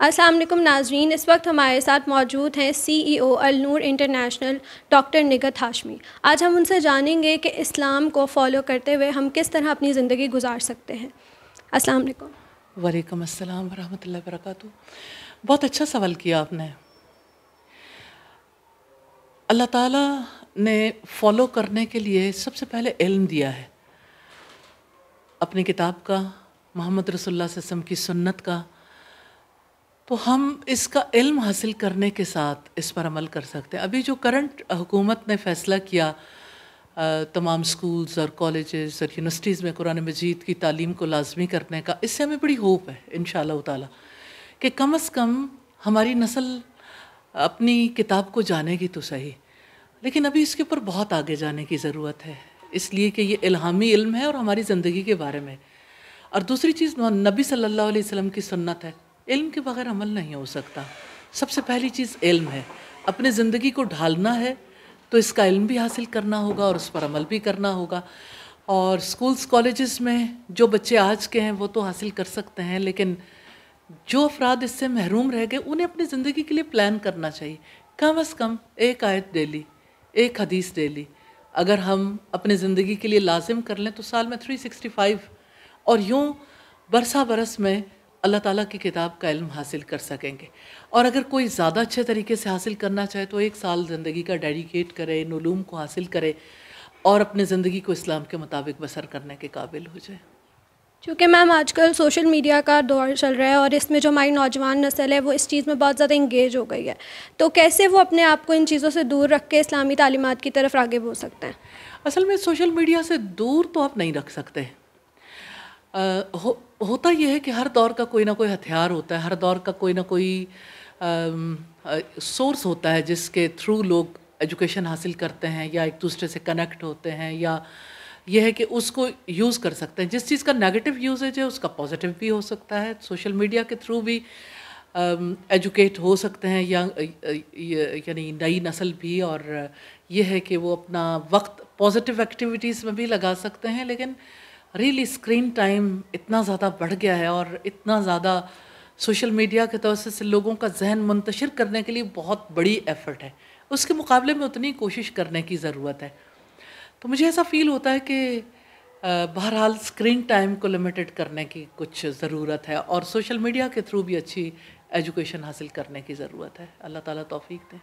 अस्सलाम वालेकुम नाजरीन, इस वक्त हमारे साथ मौजूद हैं CEO Al Noor international doctor Nigat Hashmi. आज हम उनसे जानेंगे कि इस्लाम को फॉलो करते हुए हम किस तरह अपनी ज़िंदगी गुजार सकते हैं। अस्सलाम वालेकुम वालेकुम अस्सलाम वरहमतुल्लाहि वबरकातुहू। बहुत अच्छा सवाल किया आपने। अल्लाह ताला ने फॉलो करने के लिए सबसे पहले इल्म दिया है। अपनी किताब का, मोहम्मद रसुल्ला वसम की सुन्नत का तो हम इसका इल्म हासिल करने के साथ इस पर अमल कर सकते हैं। अभी जो करंट हुकूमत ने फ़ैसला किया तमाम स्कूल्स और कॉलेजेस और यूनिवर्सिटीज़ में कुरान मजीद की तालीम को लाजमी करने का, इससे हमें बड़ी होप है इन ताला, कि कम अज़ कम हमारी नस्ल अपनी किताब को जानेगी तो सही, लेकिन अभी इसके ऊपर बहुत आगे जाने की ज़रूरत है, इसलिए कि ये इल्हामी इल्म है और हमारी ज़िंदगी के बारे में। और दूसरी चीज़, नबी सल्लल्लाहु अलैहि वसल्लम की सुन्नत है इल्म के बगैर अमल नहीं हो सकता। सबसे पहली चीज़ इल्म है। अपने ज़िंदगी को ढालना है तो इसका इल्म भी हासिल करना होगा और उस पर अमल भी करना होगा। और स्कूल्स, कॉलेजेस में जो बच्चे आज के हैं, वो तो हासिल कर सकते हैं, लेकिन जो अफराद इससे महरूम रह गए, उन्हें अपनी ज़िंदगी के लिए प्लान करना चाहिए। कम अज़ कम एक आयत डेली एक हदीस डेली अगर हम अपने ज़िंदगी के लिए लाजिम कर लें तो साल में 365 और यूँ बरसा बरस में अल्लाह ताला की किताब का इल्म हासिल कर सकेंगे। और अगर कोई ज़्यादा अच्छे तरीके से हासिल करना चाहे तो एक साल ज़िंदगी का डेडिकेट करे नुलूम को हासिल करे और अपने ज़िंदगी को इस्लाम के मुताबिक बसर करने के काबिल हो जाए। चूँकि मैम आजकल सोशल मीडिया का दौर चल रहा है और इसमें जो हमारी नौजवान नस्ल है वो इस चीज़ में बहुत ज़्यादा इंगेज हो गई है। तो कैसे वो अपने आप को इन चीज़ों से दूर रख के इस्लामी तालीमत की तरफ़ आगे बढ़ सकते हैं? असल में सोशल मीडिया से दूर तो आप नहीं रख सकते। हो, होता यह है कि हर दौर का कोई ना कोई हथियार होता है हर दौर का कोई ना कोई सोर्स होता है जिसके थ्रू लोग एजुकेशन हासिल करते हैं या एक दूसरे से कनेक्ट होते हैं या यह है कि उसको यूज़ कर सकते हैं। जिस चीज़ का नेगेटिव यूजेज है उसका पॉजिटिव भी हो सकता है। सोशल मीडिया के थ्रू भी एजुकेट हो सकते हैं या यानी नई नस्ल भी और यह है कि वो अपना वक्त पॉजिटिव एक्टिविटीज़ में भी लगा सकते हैं लेकिन रियली स्क्रीन टाइम इतना ज़्यादा बढ़ गया है और इतना ज़्यादा सोशल मीडिया के तौर से लोगों का जहन मुंतशिर करने के लिए बहुत बड़ी एफ़र्ट है। उसके मुकाबले में उतनी कोशिश करने की ज़रूरत है। तो मुझे ऐसा फ़ील होता है कि बहरहाल स्क्रीन टाइम को लिमिटेड करने की कुछ ज़रूरत है और सोशल मीडिया के थ्रू भी अच्छी एजुकेशन हासिल करने की ज़रूरत है। अल्लाह ताला तौफीक दें।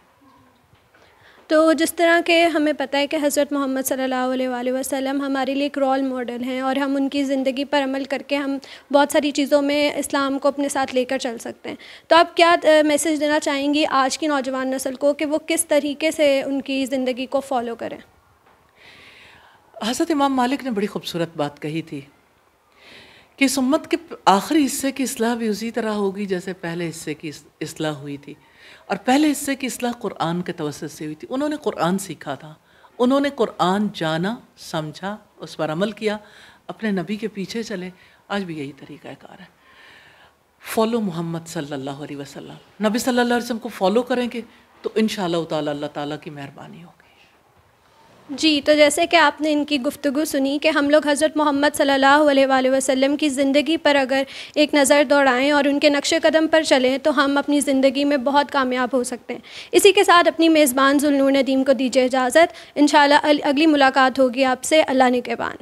तो जिस तरह के हमें पता है कि हज़रत मोहम्मद सल्लल्लाहु अलैहि वसल्लम हमारे लिए एक रोल मॉडल हैं और हम उनकी ज़िंदगी पर अमल करके हम बहुत सारी चीज़ों में इस्लाम को अपने साथ लेकर चल सकते हैं। तो आप क्या मैसेज देना चाहेंगी आज की नौजवान नस्ल को कि वो किस तरीके से उनकी ज़िंदगी को फॉलो करें? हज़रत इमाम मालिक ने बड़ी खूबसूरत बात कही थी। कि इस उम्मत के आखिरी हिस्से की असलाह भी उसी तरह होगी जैसे पहले हिस्से की असलाह हुई थी। और पहले हिस्से की असलाह कुरान के तवसत से हुई थी। उन्होंने कुरान सीखा था। उन्होंने कुरान जाना, समझा, उस पर अमल किया, अपने नबी के पीछे चले। आज भी यही तरीका कार है। फॉलो मोहम्मद सल्लल्लाहु अलैहि वसल्लम। नबी सल्लल्लाहु अलैहि वसल्लम को फॉलो करेंगे तो इन शाह ताला की मेहरबानी होगी। जी तो जैसे कि आपने इनकी गुफ्तु सुनी कि हम लोग हज़रत मोहम्मद सल्लल्लाहु अलैहि वसल्लम की ज़िंदगी पर अगर एक नज़र दौड़ाएँ और उनके नक्श कदम पर चलें तो हम अपनी ज़िंदगी में बहुत कामयाब हो सकते हैं। इसी के साथ अपनी मेज़बान जुलनूर नदीम को दीजिए इजाज़त। इन अगली मुलाकात होगी आपसे। अल्लाह ने के बान।